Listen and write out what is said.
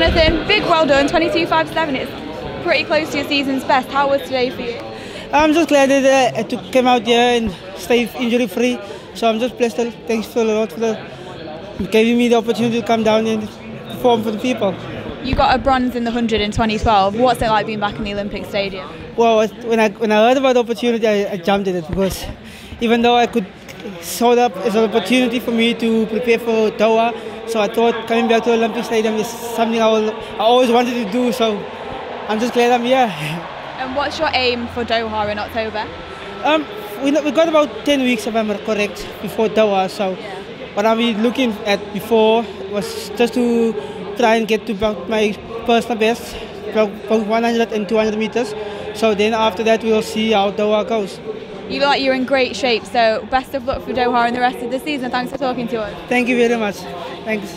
Jonathan, big well done, 22.57. It's pretty close to your season's best. How was today for you? I'm just glad that uh, I took, came out here and stayed injury free. So I'm just blessed. Thanks for a lot for the, giving me the opportunity to come down and perform for the people. You got a bronze in the 100 in 2012. What's it like being back in the Olympic Stadium? Well, when I when I heard about the opportunity, I, I jumped at it because even though I could saw that as an opportunity for me to prepare for Doha, so I thought coming back to Olympic Stadium is something I, will, I always wanted to do. So I'm just glad I'm here. And what's your aim for Doha in October? Um, we, we got about 10 weeks, if I'm correct, before Doha. So Yeah. what I've been looking at before was just to try and get to my personal best, about both 100 and 200 meters. So then after that, we'll see how Doha goes. You look like you're in great shape, so best of luck for Doha and the rest of the season. Thanks for talking to us. Thank you very much. Thanks.